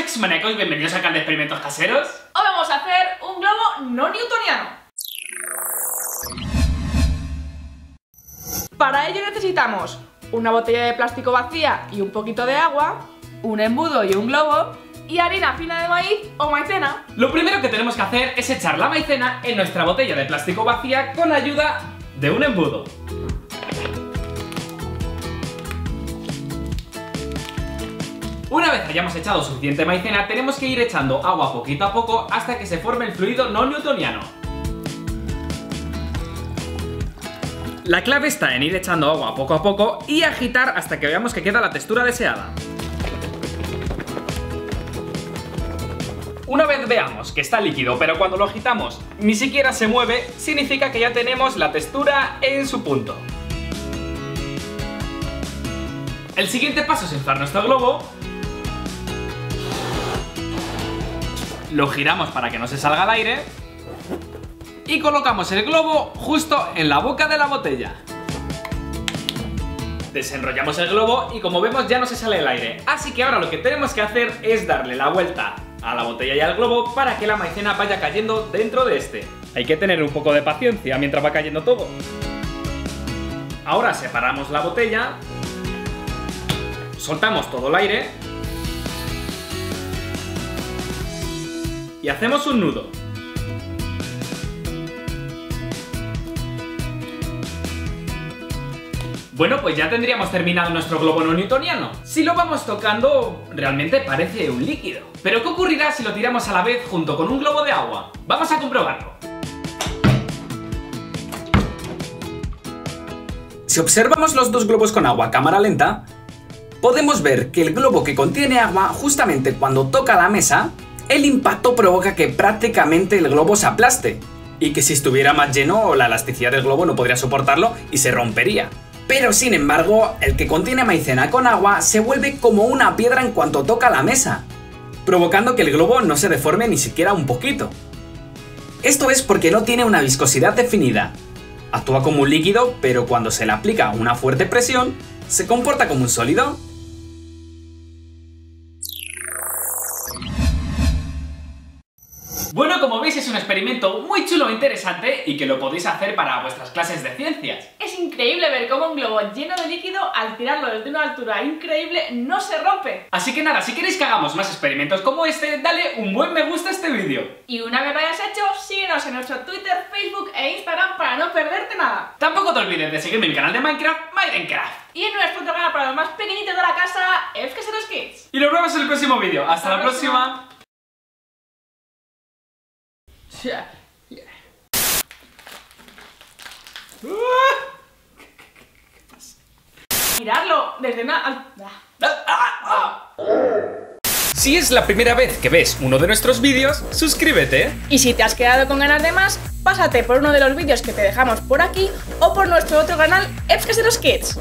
X-Manecos, bienvenidos al canal de experimentos caseros. Hoy vamos a hacer un globo no newtoniano. Para ello necesitamos una botella de plástico vacía y un poquito de agua, un embudo y un globo, y harina fina de maíz o maicena. Lo primero que tenemos que hacer es echar la maicena en nuestra botella de plástico vacía con la ayuda de un embudo. Una vez hayamos echado suficiente maicena, tenemos que ir echando agua poquito a poco hasta que se forme el fluido no newtoniano. La clave está en ir echando agua poco a poco y agitar hasta que veamos que queda la textura deseada. Una vez veamos que está líquido, pero cuando lo agitamos ni siquiera se mueve, significa que ya tenemos la textura en su punto. El siguiente paso es inflar nuestro globo lo giramos para que no se salga al aire y colocamos el globo justo en la boca de la botella. Desenrollamos el globo y como vemos ya no se sale el aire, así que ahora lo que tenemos que hacer es darle la vuelta a la botella y al globo para que la maicena vaya cayendo dentro de este. Hay que tener un poco de paciencia mientras va cayendo todo. Ahora separamos la botella, soltamos todo el aire y hacemos un nudo. Bueno, pues ya tendríamos terminado nuestro globo no newtoniano. Si lo vamos tocando, realmente parece un líquido. Pero ¿qué ocurrirá si lo tiramos a la vez junto con un globo de agua? Vamos a comprobarlo. Si observamos los dos globos con agua a cámara lenta, podemos ver que el globo que contiene agua, justamente cuando toca la mesa, el impacto provoca que prácticamente el globo se aplaste, y que si estuviera más lleno la elasticidad del globo no podría soportarlo y se rompería. Pero sin embargo, el que contiene maicena con agua se vuelve como una piedra en cuanto toca la mesa, provocando que el globo no se deforme ni siquiera un poquito. Esto es porque no tiene una viscosidad definida. Actúa como un líquido, pero cuando se le aplica una fuerte presión, se comporta como un sólido Bueno, como veis es un experimento muy chulo e interesante y que lo podéis hacer para vuestras clases de ciencias. Es increíble ver cómo un globo lleno de líquido, al tirarlo desde una altura increíble, no se rompe. Así que nada, si queréis que hagamos más experimentos como este, dale un buen me gusta a este vídeo. Y una vez lo hayas hecho, síguenos en nuestro Twitter, Facebook e Instagram para no perderte nada. Tampoco te olvides de seguirme en mi canal de Minecraft, Minecraft. Y en nuestro canal para los más pequeñitos de la casa, FKSeros Kids. Y nos vemos en el próximo vídeo. Hasta, la próxima. Mirarlo desde una... Si es la primera vez que ves uno de nuestros vídeos, suscríbete. Y si te has quedado con ganas de más, pásate por uno de los vídeos que te dejamos por aquí o por nuestro otro canal, los Kids.